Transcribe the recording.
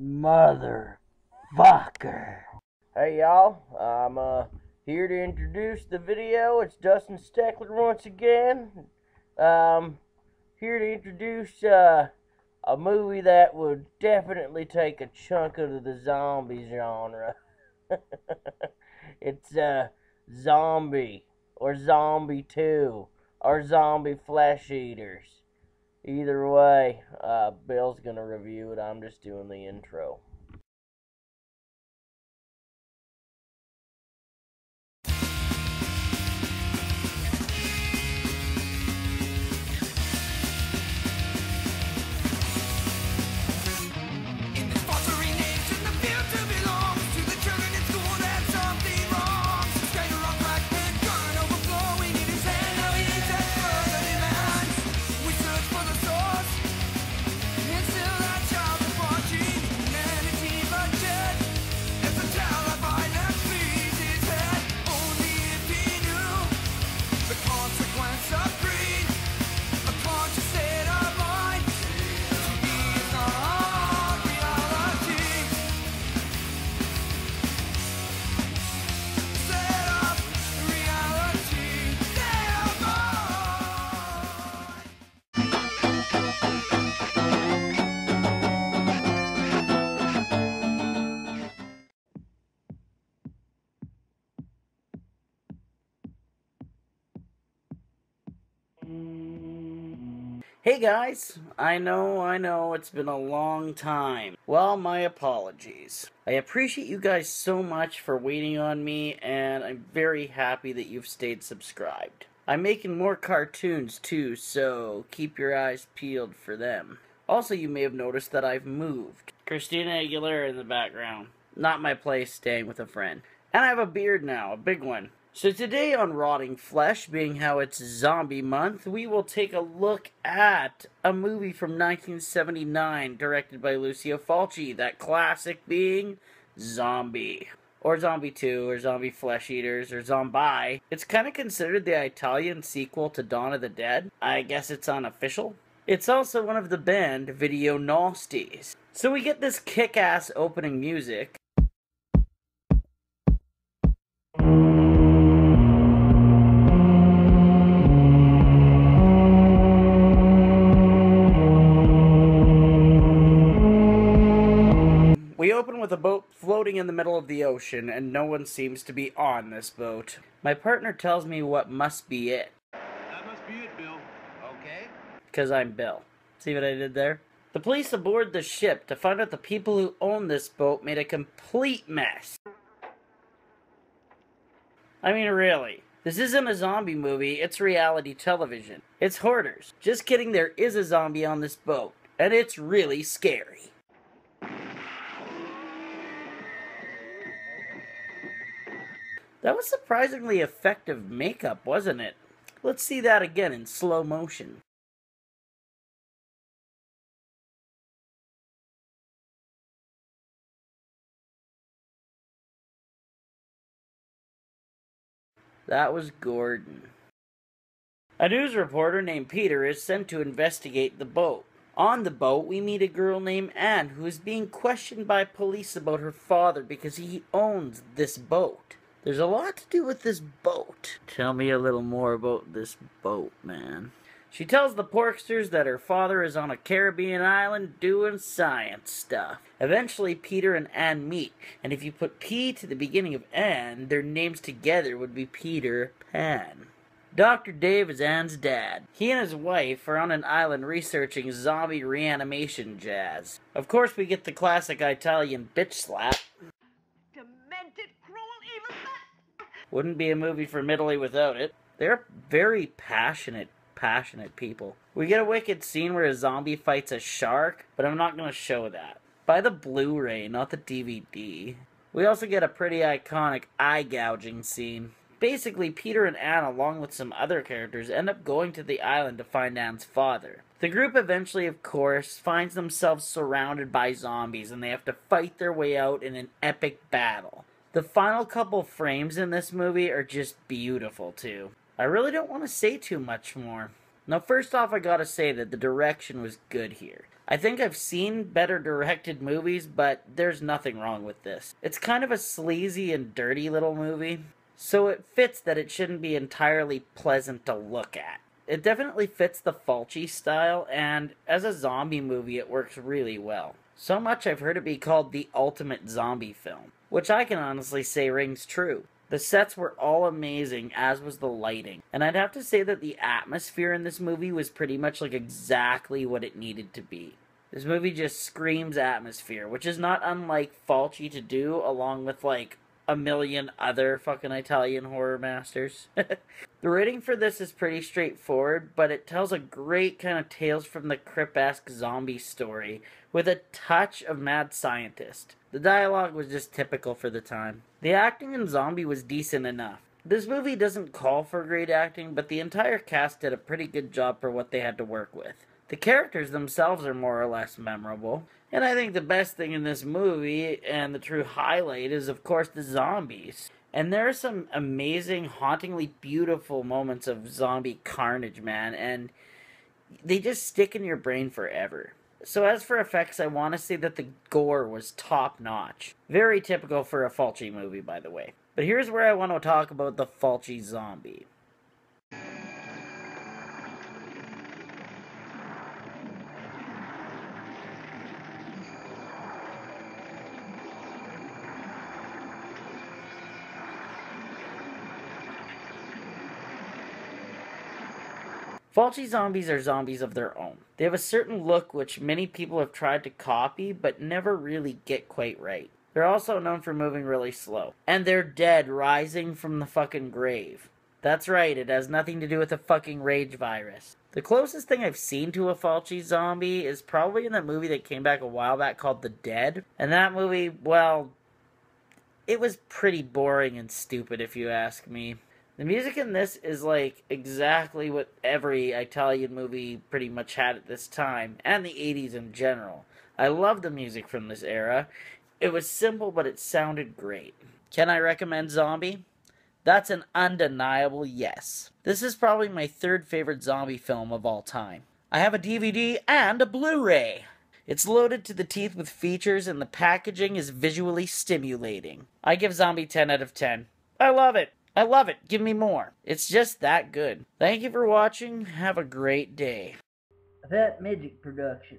Motherfucker. Hey y'all, I'm uh here to introduce the video. It's Dustin Steckler once again. Um here to introduce uh a movie that would definitely take a chunk out of the zombie genre. it's uh Zombie or Zombie 2 or Zombie Flesh Eaters. Either way, uh, Bill's gonna review it. I'm just doing the intro. Hey guys, I know, I know, it's been a long time. Well, my apologies. I appreciate you guys so much for waiting on me, and I'm very happy that you've stayed subscribed. I'm making more cartoons too, so keep your eyes peeled for them. Also, you may have noticed that I've moved. Christina Aguilera in the background. Not my place, staying with a friend. And I have a beard now, a big one. So today on Rotting Flesh, being how it's zombie month, we will take a look at a movie from 1979 directed by Lucio Fulci, that classic being Zombie. Or Zombie 2, or Zombie Flesh Eaters, or Zombie. It's kind of considered the Italian sequel to Dawn of the Dead. I guess it's unofficial. It's also one of the banned Video Nasties. So we get this kick ass opening music. Boat floating in the middle of the ocean, and no one seems to be on this boat. My partner tells me what must be it, That must be it, Bill. Okay. because I'm Bill. See what I did there? The police aboard the ship to find out the people who own this boat made a complete mess. I mean, really. This isn't a zombie movie, it's reality television. It's Hoarders. Just kidding, there is a zombie on this boat, and it's really scary. That was surprisingly effective makeup, wasn't it? Let's see that again in slow motion. That was Gordon. A news reporter named Peter is sent to investigate the boat. On the boat, we meet a girl named Anne who is being questioned by police about her father because he owns this boat. There's a lot to do with this boat. Tell me a little more about this boat, man. She tells the Porksters that her father is on a Caribbean island doing science stuff. Eventually, Peter and Anne meet, and if you put P to the beginning of Anne, their names together would be Peter Pan. Dr. Dave is Anne's dad. He and his wife are on an island researching zombie reanimation jazz. Of course, we get the classic Italian bitch slap. Wouldn't be a movie from Italy without it. They're very passionate, passionate people. We get a wicked scene where a zombie fights a shark, but I'm not going to show that. Buy the Blu ray, not the DVD. We also get a pretty iconic eye gouging scene. Basically, Peter and Anne, along with some other characters, end up going to the island to find Anne's father. The group eventually, of course, finds themselves surrounded by zombies and they have to fight their way out in an epic battle. The final couple frames in this movie are just beautiful, too. I really don't want to say too much more. Now, first off, I gotta say that the direction was good here. I think I've seen better directed movies, but there's nothing wrong with this. It's kind of a sleazy and dirty little movie, so it fits that it shouldn't be entirely pleasant to look at. It definitely fits the Fulci style, and as a zombie movie, it works really well. So much I've heard it be called the ultimate zombie film, which I can honestly say rings true. The sets were all amazing, as was the lighting. And I'd have to say that the atmosphere in this movie was pretty much like exactly what it needed to be. This movie just screams atmosphere, which is not unlike Fulci to do, along with like a million other fucking Italian horror masters. the rating for this is pretty straightforward, but it tells a great kind of Tales from the Crypt esque zombie story with a touch of mad scientist. The dialogue was just typical for the time. The acting in Zombie was decent enough. This movie doesn't call for great acting, but the entire cast did a pretty good job for what they had to work with. The characters themselves are more or less memorable. And I think the best thing in this movie, and the true highlight, is of course the zombies. And there are some amazing, hauntingly beautiful moments of zombie carnage, man, and they just stick in your brain forever. So, as for effects, I want to say that the gore was top notch. Very typical for a Fulci movie, by the way. But here's where I want to talk about the Fulci zombie. Fulci zombies are zombies of their own. They have a certain look which many people have tried to copy but never really get quite right. They're also known for moving really slow. And they're dead, rising from the fucking grave. That's right, it has nothing to do with the fucking rage virus. The closest thing I've seen to a Fulci zombie is probably in that movie that came back a while back called The Dead. And that movie, well, it was pretty boring and stupid if you ask me. The music in this is like exactly what every Italian movie pretty much had at this time, and the 80s in general. I love the music from this era. It was simple, but it sounded great. Can I recommend Zombie? That's an undeniable yes. This is probably my third favorite zombie film of all time. I have a DVD and a Blu ray. It's loaded to the teeth with features, and the packaging is visually stimulating. I give Zombie 10 out of 10. I love it. I love it. Give me more. It's just that good. Thank you for watching. Have a great day. That Magic Production.